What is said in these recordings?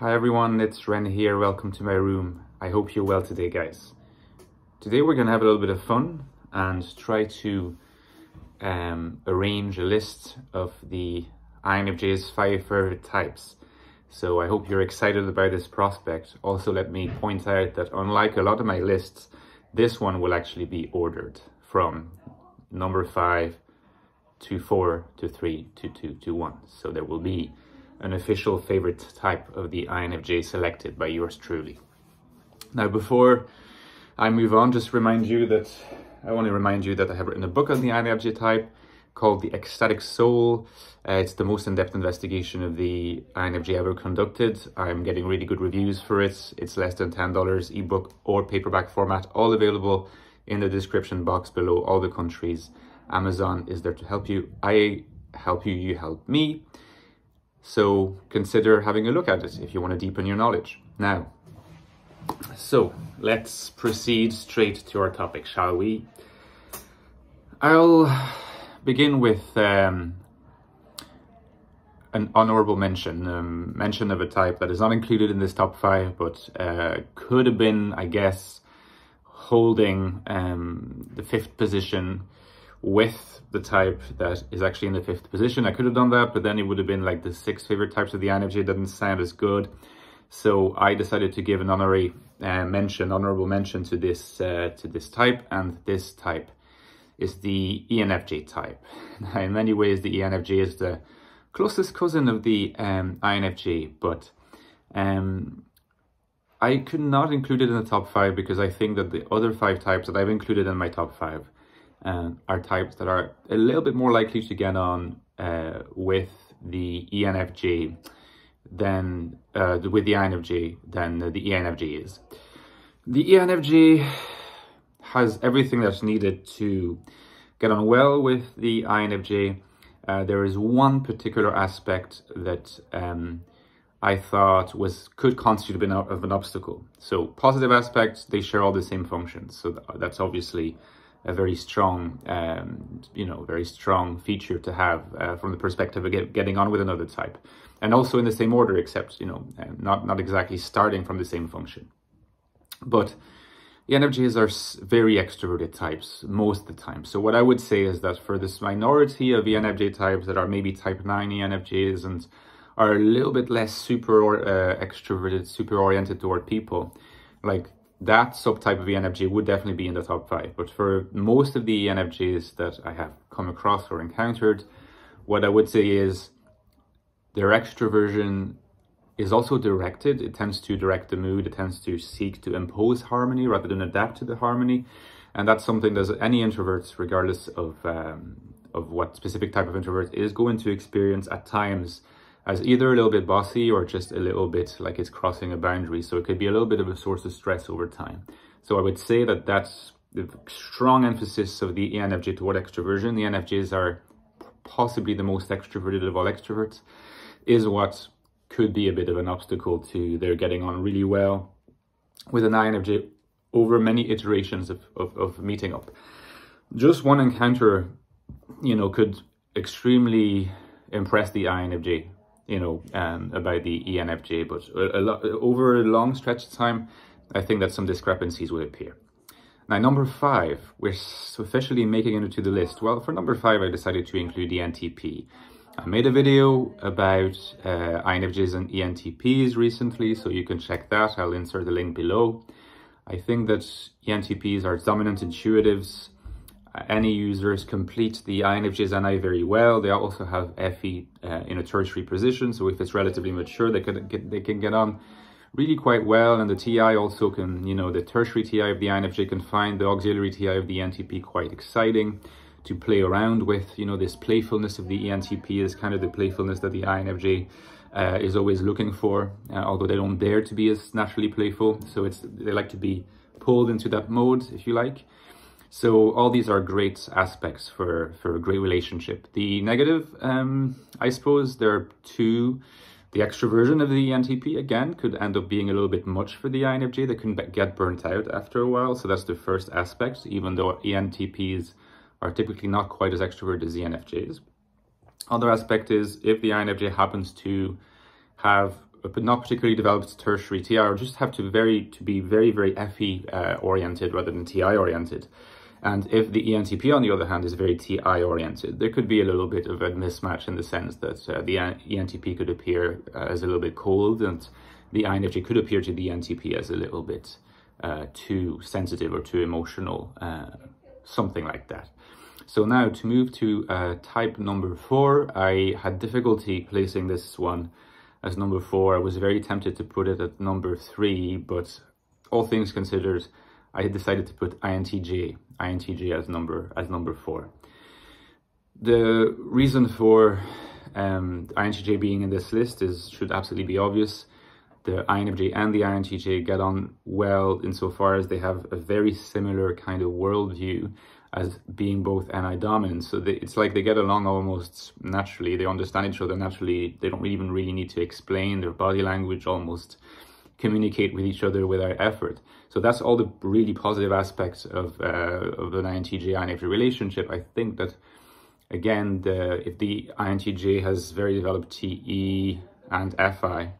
Hi everyone, it's Ren here. Welcome to my room. I hope you're well today, guys. Today we're gonna have a little bit of fun and try to um, arrange a list of the INFJ's five favorite types. So I hope you're excited about this prospect. Also, let me point out that unlike a lot of my lists, this one will actually be ordered from number five to four to three to two to one. So there will be an official favorite type of the INFJ selected by yours truly. Now, before I move on, just remind you that I want to remind you that I have written a book on the INFJ type called The Ecstatic Soul. Uh, it's the most in-depth investigation of the INFJ ever conducted. I'm getting really good reviews for it. It's less than $10 ebook or paperback format, all available in the description box below all the countries. Amazon is there to help you. I help you, you help me. So consider having a look at it if you want to deepen your knowledge. Now, so let's proceed straight to our topic, shall we? I'll begin with um, an honorable mention, um, mention of a type that is not included in this top five, but uh, could have been, I guess, holding um, the fifth position with the type that is actually in the fifth position. I could have done that, but then it would have been like the six favorite types of the INFJ. It doesn't sound as good. So I decided to give an honorary uh, mention, honorable mention to this uh, to this type, and this type is the ENFJ type. Now, in many ways, the ENFJ is the closest cousin of the um, INFJ, but um, I could not include it in the top five because I think that the other five types that I've included in my top five um, are types that are a little bit more likely to get on uh, with the ENFJ than uh, with the INFJ than the ENFJ is. The ENFJ has everything that's needed to get on well with the INFJ. Uh, there is one particular aspect that um, I thought was could constitute of an obstacle. So positive aspects, they share all the same functions. So that's obviously a very strong, um, you know, very strong feature to have uh, from the perspective of get, getting on with another type, and also in the same order, except you know, uh, not not exactly starting from the same function. But ENFJs are very extroverted types most of the time. So what I would say is that for this minority of ENFJ types that are maybe type 9 ENFJs and are a little bit less super or, uh, extroverted, super oriented toward people, like that subtype of ENFJ would definitely be in the top five. But for most of the ENFJs that I have come across or encountered, what I would say is their extroversion is also directed. It tends to direct the mood. It tends to seek to impose harmony rather than adapt to the harmony. And that's something that any introverts, regardless of, um, of what specific type of introvert is going to experience at times as either a little bit bossy or just a little bit like it's crossing a boundary. So it could be a little bit of a source of stress over time. So I would say that that's the strong emphasis of the ENFJ toward extroversion. The ENFJs are possibly the most extroverted of all extroverts, is what could be a bit of an obstacle to their getting on really well with an INFJ over many iterations of, of, of meeting up. Just one encounter, you know, could extremely impress the INFJ you know, um, about the ENFJ, but a, a over a long stretch of time, I think that some discrepancies will appear. Now, number five, we're officially making it into the list. Well, for number five, I decided to include the ENTP. I made a video about uh, INFJs and ENTPs recently, so you can check that. I'll insert the link below. I think that ENTPs are dominant intuitives, NE users complete the INFJ's NI very well. They also have FE uh, in a tertiary position, so if it's relatively mature, they can get they can get on really quite well. And the TI also can, you know, the tertiary TI of the INFJ can find the auxiliary TI of the ENTP quite exciting to play around with. You know, this playfulness of the ENTP is kind of the playfulness that the INFJ uh, is always looking for, uh, although they don't dare to be as naturally playful. So it's they like to be pulled into that mode, if you like. So all these are great aspects for, for a great relationship. The negative, um, I suppose there are two. The extroversion of the ENTP, again, could end up being a little bit much for the INFJ. They can get burnt out after a while. So that's the first aspect, even though ENTPs are typically not quite as extroverted as ENFJs. Other aspect is if the INFJ happens to have but not particularly developed tertiary TI, or just have to very to be very very FE uh, oriented rather than TI oriented. And if the ENTP, on the other hand, is very TI oriented, there could be a little bit of a mismatch in the sense that uh, the ENTP could appear uh, as a little bit cold and the INFJ could appear to the ENTP as a little bit uh, too sensitive or too emotional, uh, something like that. So now to move to uh, type number four, I had difficulty placing this one as number four. I was very tempted to put it at number three, but all things considered, I had decided to put INTJ, INTJ as number as number four. The reason for um, INTJ being in this list is should absolutely be obvious. The INFJ and the INTJ get on well insofar as they have a very similar kind of worldview as being both NI dominant. So they, it's like they get along almost naturally. They understand each other naturally. They don't even really need to explain their body language almost communicate with each other without effort. So that's all the really positive aspects of uh, of an INTJ INFJ relationship. I think that again, the, if the INTJ has very developed TE and FI,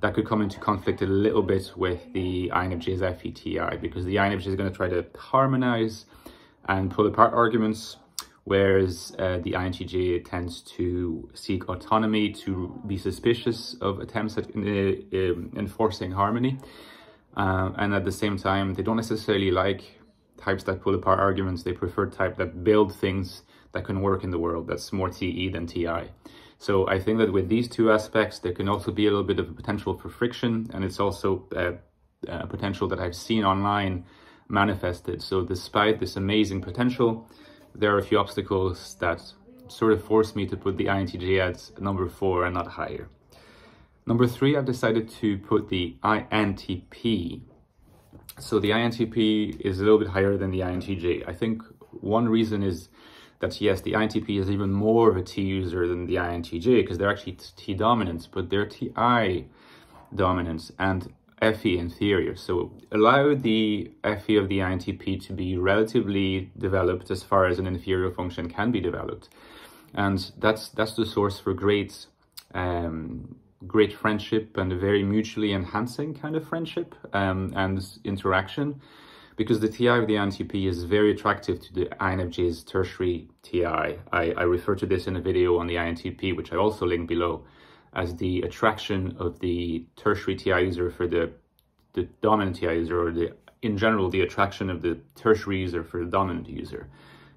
that could come into conflict a little bit with the INFJ's FETI because the INFJ is going to try to harmonize and pull apart arguments whereas uh, the INTJ tends to seek autonomy, to be suspicious of attempts at uh, um, enforcing harmony. Uh, and at the same time, they don't necessarily like types that pull apart arguments. They prefer type that build things that can work in the world. That's more TE than TI. So I think that with these two aspects, there can also be a little bit of a potential for friction. And it's also a, uh, a potential that I've seen online manifested. So despite this amazing potential, there are a few obstacles that sort of force me to put the INTJ at number four and not higher. Number three, I've decided to put the INTP. So the INTP is a little bit higher than the INTJ. I think one reason is that yes, the INTP is even more of a T user than the INTJ because they're actually T dominant, but they're TI dominant. And FE inferior. So allow the FE of the INTP to be relatively developed as far as an inferior function can be developed. And that's that's the source for great um, great friendship and a very mutually enhancing kind of friendship um, and interaction because the TI of the INTP is very attractive to the INFJ's tertiary TI. I, I refer to this in a video on the INTP, which I also link below as the attraction of the tertiary TI user for the, the dominant TI user or the in general the attraction of the tertiary user for the dominant user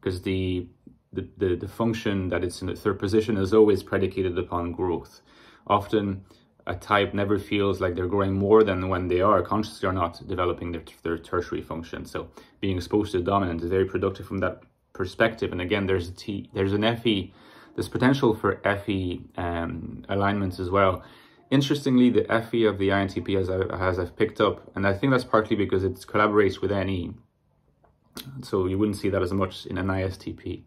because the, the, the, the function that it's in the third position is always predicated upon growth. Often a type never feels like they're growing more than when they are consciously or not developing their, their tertiary function. So being exposed to the dominant is very productive from that perspective. And again, there's a T, there's an FE there's potential for FE um, alignments as well. Interestingly, the FE of the INTP has, has I've picked up, and I think that's partly because it collaborates with NE, so you wouldn't see that as much in an ISTP.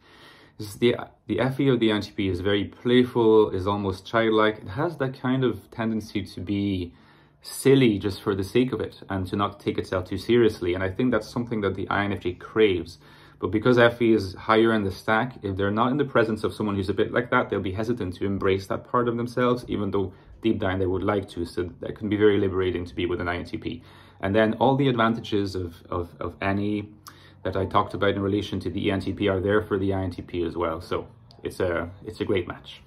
the the FE of the INTP is very playful, is almost childlike. It has that kind of tendency to be silly just for the sake of it and to not take itself too seriously. And I think that's something that the INFJ craves. But because FE is higher in the stack, if they're not in the presence of someone who's a bit like that, they'll be hesitant to embrace that part of themselves, even though deep down they would like to. So that can be very liberating to be with an INTP. And then all the advantages of, of, of NE that I talked about in relation to the ENTP are there for the INTP as well. So it's a, it's a great match.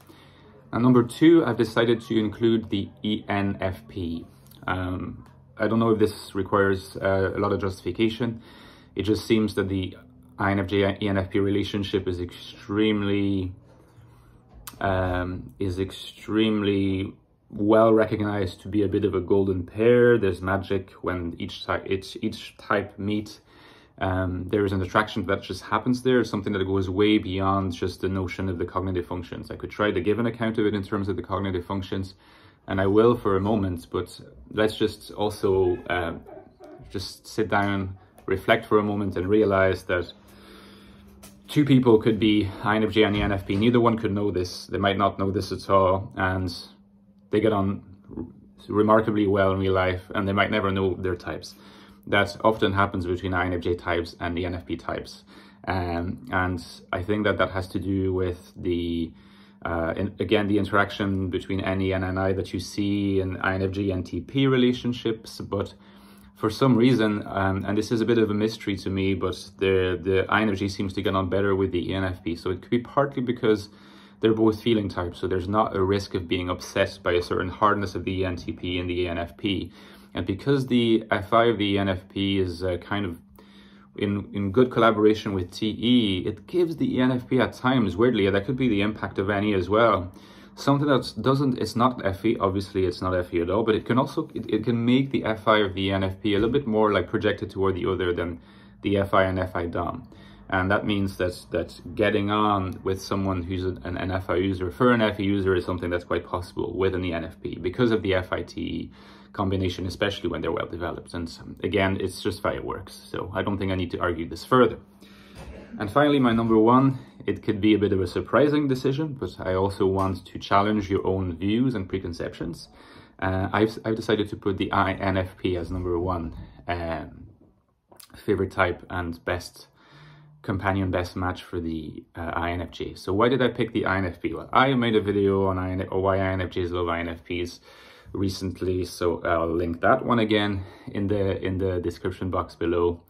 Now, number two, I've decided to include the ENFP. Um, I don't know if this requires uh, a lot of justification. It just seems that the INFJ ENFP relationship is extremely um, is extremely well recognized to be a bit of a golden pair. There's magic when each type each each type meet. Um, there is an attraction that just happens there, something that goes way beyond just the notion of the cognitive functions. I could try to give an account of it in terms of the cognitive functions, and I will for a moment, but let's just also uh, just sit down, reflect for a moment, and realize that two people could be INFJ and ENFP. Neither one could know this. They might not know this at all. And they get on remarkably well in real life and they might never know their types. That often happens between INFJ types and the ENFP types. Um, and I think that that has to do with the Uh, and again, the interaction between NE and NI that you see in INFJ and TP relationships, but for some reason, um, and this is a bit of a mystery to me, but the, the INFJ seems to get on better with the ENFP. So it could be partly because they're both feeling types, so there's not a risk of being upset by a certain hardness of the ENTP and the ENFP. And because the FI of the ENFP is uh, kind of in, in good collaboration with TE, it gives the ENFP at times, weirdly, that could be the impact of NE as well. Something that doesn't, it's not FE, obviously it's not FE at all, but it can also, it, it can make the FI of the NFP a little bit more like projected toward the other than the FI and FI Dom. And that means that, that getting on with someone who's an, an FI user for an FE user is something that's quite possible within the NFP because of the FITE combination, especially when they're well developed. And again, it's just fireworks. So I don't think I need to argue this further. And finally, my number one, it could be a bit of a surprising decision, but I also want to challenge your own views and preconceptions. Uh, I've, I've decided to put the INFP as number one um, favorite type and best companion best match for the uh, INFJ. So why did I pick the INFP? Well, I made a video on IN or why INFJs love INFPs recently, so I'll link that one again in the in the description box below.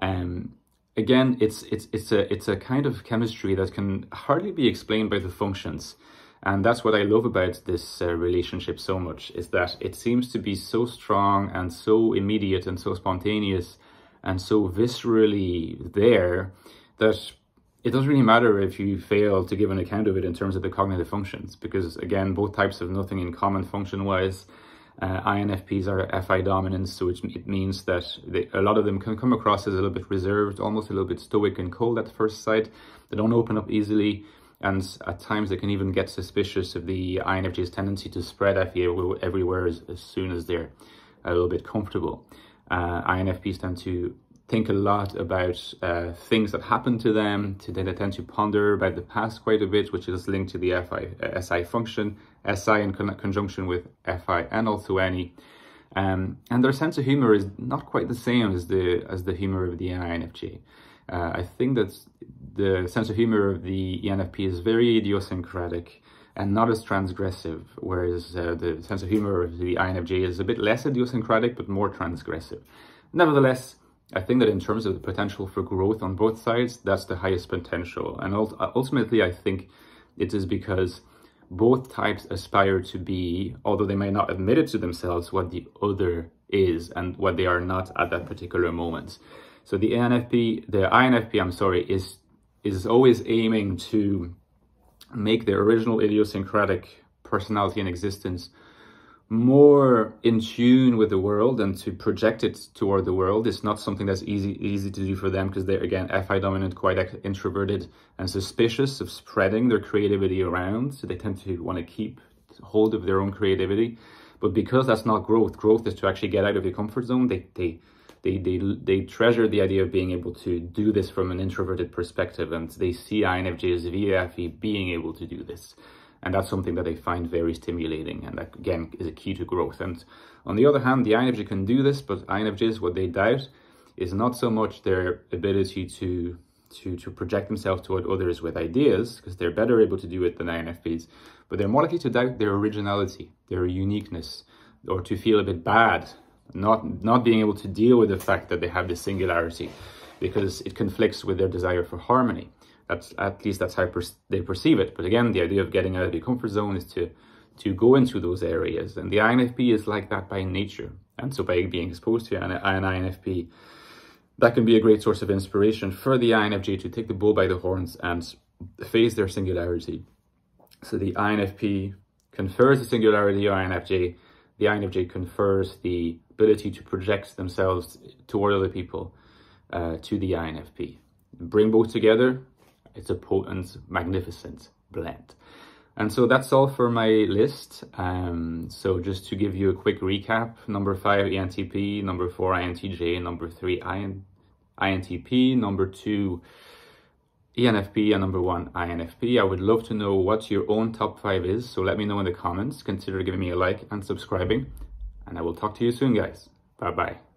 Um, again, it's it's it's a it's a kind of chemistry that can hardly be explained by the functions. And that's what I love about this uh, relationship so much, is that it seems to be so strong and so immediate and so spontaneous and so viscerally there that it doesn't really matter if you fail to give an account of it in terms of the cognitive functions, because again, both types have nothing in common function-wise. Uh, INFPs are FI dominant, so it, means that they, a lot of them can come across as a little bit reserved, almost a little bit stoic and cold at first sight. They don't open up easily, and at times they can even get suspicious of the INFJ's tendency to spread FE everywhere as, as soon as they're a little bit comfortable. Uh, INFPs tend to think a lot about uh, things that happened to them. They tend to ponder about the past quite a bit, which is linked to the FI, uh, SI function, SI in con conjunction with FI and also NE. Um, and their sense of humor is not quite the same as the as the humor of the INFJ. Uh, I think that the sense of humor of the ENFP is very idiosyncratic and not as transgressive, whereas uh, the sense of humor of the INFJ is a bit less idiosyncratic but more transgressive. Nevertheless, I think that in terms of the potential for growth on both sides, that's the highest potential. And uh, ultimately, I think it is because both types aspire to be, although they may not admit it to themselves, what the other is and what they are not at that particular moment. So the INFP, the INFP, I'm sorry, is is always aiming to make their original idiosyncratic personality and existence more in tune with the world and to project it toward the world is not something that's easy easy to do for them because they're again FI dominant, quite introverted and suspicious of spreading their creativity around. So they tend to want to keep hold of their own creativity. But because that's not growth, growth is to actually get out of your comfort zone. They they they they they treasure the idea of being able to do this from an introverted perspective, and they see INFJs via FE being able to do this. And that's something that they find very stimulating and that, again, is a key to growth. And on the other hand, the INFJ can do this, but INFJs, what they doubt is not so much their ability to to, to project themselves toward others with ideas, because they're better able to do it than INFPs, but they're more likely to doubt their originality, their uniqueness, or to feel a bit bad, not, not being able to deal with the fact that they have this singularity, because it conflicts with their desire for harmony. That's at least that's how per they perceive it. But again, the idea of getting out of your comfort zone is to to go into those areas. And the INFP is like that by nature. And so by being exposed to an, an INFP, that can be a great source of inspiration for the INFJ to take the bull by the horns and face their singularity. So the INFP confers the singularity of INFJ. The INFJ confers the ability to project themselves toward other people uh, to the INFP. Bring both together, it's a potent, magnificent blend. And so that's all for my list. Um, so just to give you a quick recap, number five, ENTP, number four, INTJ, number three, IN, INTP, number two, ENFP, and number one, INFP. I would love to know what your own top five is. So let me know in the comments. Consider giving me a like and subscribing. And I will talk to you soon, guys. Bye-bye.